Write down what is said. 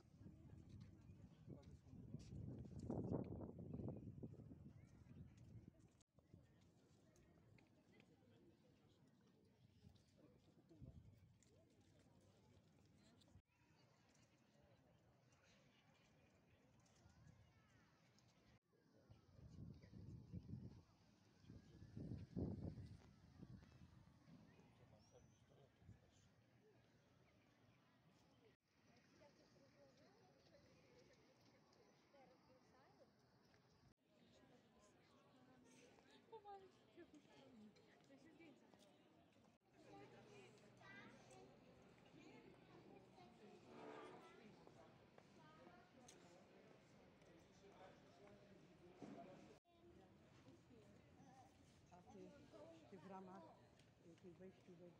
tak. A ty, ty w ramach, ty wejściu do